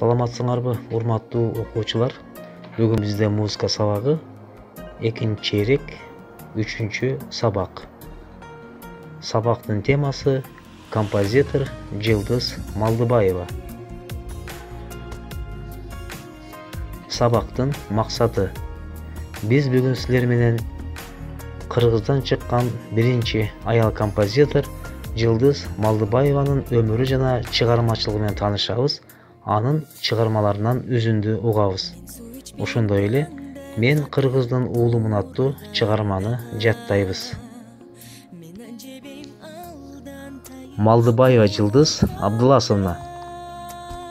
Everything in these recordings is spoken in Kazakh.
саламатсыңарбы урматтуу окуучулар? Бүгүн бизде музыка сабагы. Экинчи чейрек үчүнчү сабак. Сабактын темасы композитор жылдыз малдыбаева. Сабактын максаты биз бүгүн силер менен кыргыздан чыккан биринчи аял композитор жылдыз малдыбаеванын өмүрү жана чыгармачылыгы менен таанышабыз. Анын чыгармаларынан үзүндү угабыз. Ошондой эле мен кыргыздын уулумун аттуу чыгарманы жаттайбыз. Малдыбаева жылдыз абдыласовна.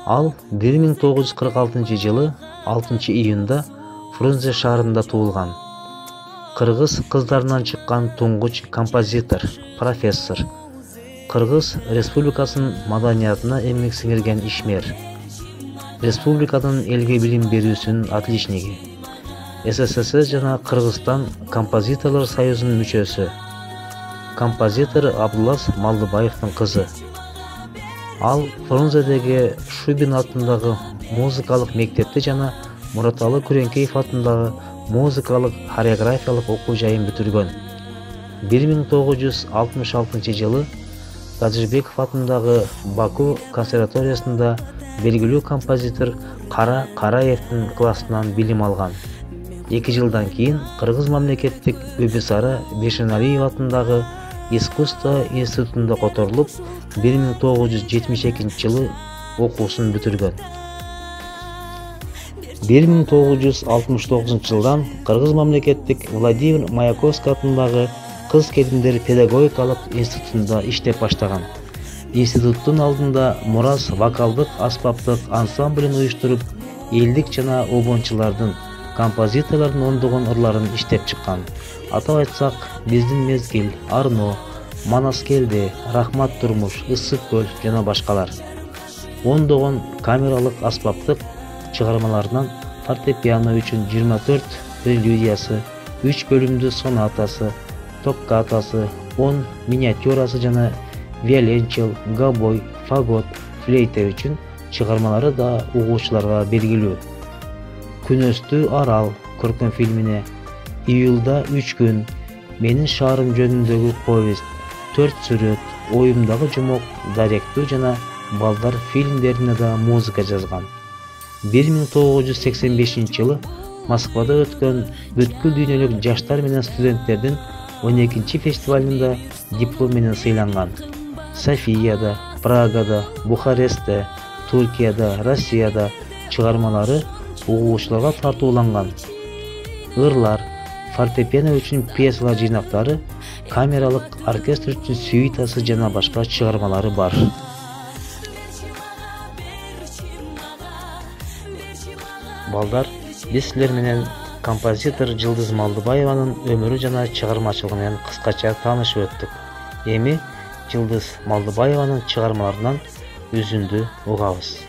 Ал бир миң тогуз жүз кырк алтынчы жылы алтынчы июнда фрунзе шаарында туулган кыргыз кыздарынан чыккан туңгуч композитор профессор. Кыргыз республикасынын маданиятына эмгек сиңирген ишмер? Республиканын элге билим берүүсүнүн отличниги. Ссср жана кыргызстан композиторлор союзунун мүчөсү. Композитор абдулас малдыбаевдин кызы. Ал фрунзедеги шубин атындагы музыкалык мектепти жана мураталы күреңкеев атындагы музыкалык хореографиялык окуу жайын бүтүргөн. бир миң тогуз жүз алтымыш алтынчы жылы тажибеков атындагы баку консерваториясында белгилүү композитор кара караевдин классынан билим алган эки жылдан кийин кыргыз мамлекеттик үбүсара бейшеналиев атындагы искусство жүз жетимиш экинчи жылы жүз алтымыш тогузунчу жылдан кыргыз мамлекеттик владимир маяковский атындагы кыз келиндер педагогикалык институтунда иштеп баштаган институттун алдында мурас вокалдык аспаптык ансамблин уюштуруп элдик жана обончулардын композиторлордун ондогон ырларын иштеп чыккан. Атап айтсак биздин мезгил арно манас келди рахмат турмуш ысык көл жана башкалар. Ондогон камералык аспаптык чыгармаларынан фортепиано үчүн жыйырма төрт прелюдиясы үч бөлүмдүү сонатасы токкатасы он миниатюрасы жана виоленчел габой фагот флейта үчүн чыгармалары да угуучуларга белгилүү күнөстүү арал көркөм фильмине июлда үч күн. Менин шаарым жөнүндөгү повесть. Төрт сүрөт оюмдагы жумок даректүү жана балдар фильмдерине да музыка жазган бир миң тогуз жүз сексен бешинчи жылы москвада өткөн бүткүл дүйнөлүк жаштар менен студенттердин он экинчи фестивалында диплом менен сыйланган софияда прагада бухарестте туркияда россияда чыгармалары угуучуларга тартууланган. Ырлар фортепиано үчүн пьесалар жыйнактары камералык оркестр үчүн сюитасы жана башка чыгармалары бар. Балдар биз силер менен композитор жылдыз малдыбаеванын өмүрү жана чыгармачылыгы менен кыскача таанышып өттүк. Эми жылдыз малдыбаеванын чыгармаларынан үзүндү угабыз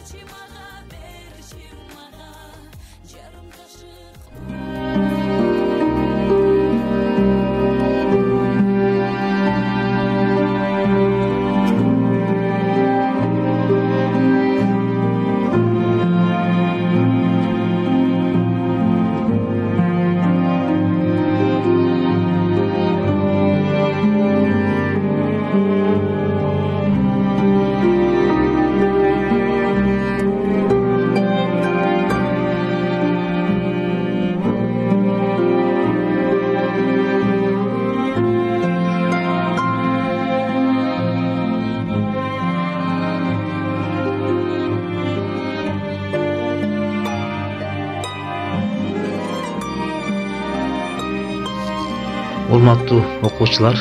урматтуу окуучулар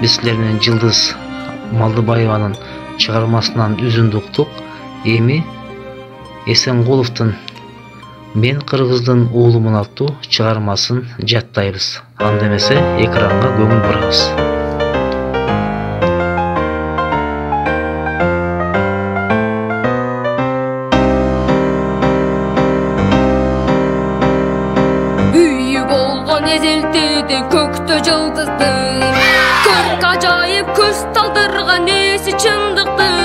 биз силер менен жылдыз малдыбаеванын чыгармасынан үзүндү уктук эми эсенкуловдун мен кыргыздын уулумун аттуу чыгармасын жаттайбыз. Анда эмесе экранга көңүл бурабыз жұлдыздың көрік ғажайып көз талдырған есі шындықтың.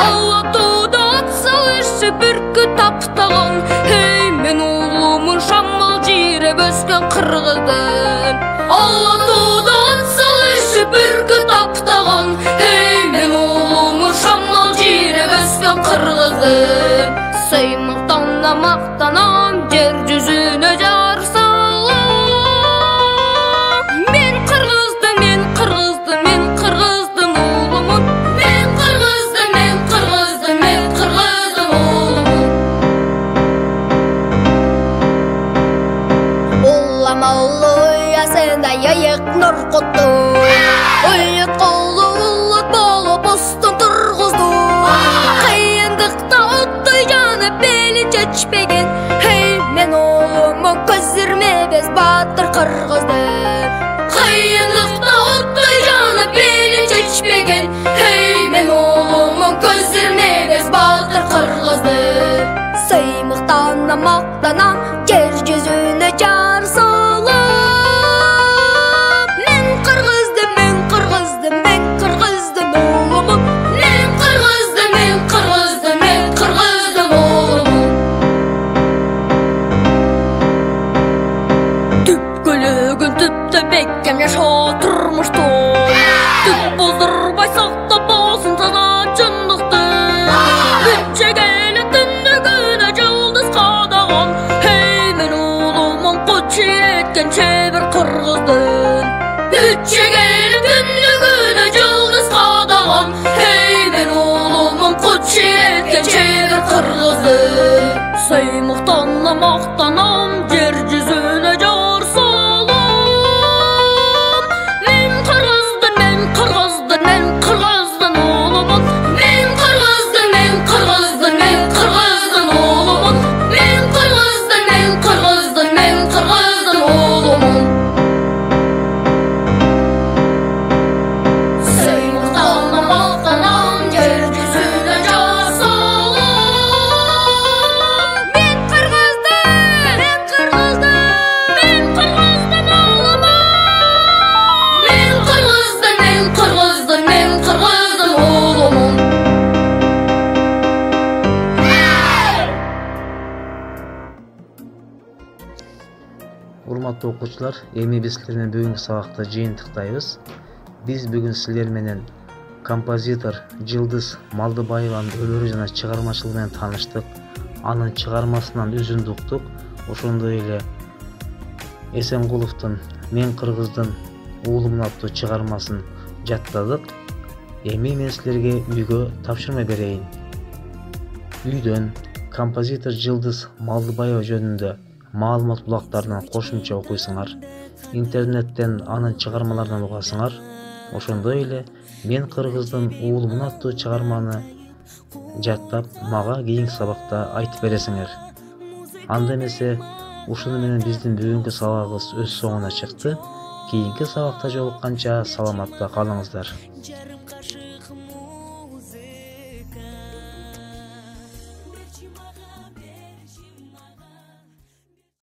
Алла туда атса іші бүркіт таптаған ей мен ұлымын шамал жиреп өскен қырғыздың. Алла туда атса іші бүркіт таптаған ей мен ұлымын шамал жиреп өскен қырғыздың. Сый мақтана нұр құтты Ұйыт қолы ұлыт болып ұстын тұрғызды Қиындықта оттай жаны белін чечпеген Хей, мен ұлымын көзірмебес батыр қырғызды Қиындықта оттай жаны белін чечпеген Хей, мен ұлымын көзірмебес батыр қырғызды Сыймықтан мақтанам құтши еткен шебір қырғыздың Үтшегелі түндігіне жұлдыз қадаған Хей мен ұлымын құтши еткен шебір қырғыздың Сыймықтан мақтанам жер урматтуу окуучулар эми менен бүгүнкү сабакта жыйынтыктайбыз биз бүгүн силер менен композитор жылдыз малдыбаеванын өлөрү жана чыгармачылыгы менен тааныштык анын чыгармасынан үзүндү уктук ошондой эле эсенкуловдун мен кыргыздын уулумун аттуу чыгармасын жаттадык эми мен силерге үйгө тапшырма берейин үйдөн композитор жылдыз малдыбаева жөнүндө маалымат булактарынан кошумча окуйсуңар интернеттен анын чыгармаларынан угасыңар ошондой эле мен кыргыздын уулумун аттуу чыгарманы жаттап мага кийинки сабакта айтып бересиңер. Анда эмесе ушуну менен биздин бүгүнкү сабагыбыз өз соңуна чыкты кийинки сабакта жолукканча саламатта калыңыздар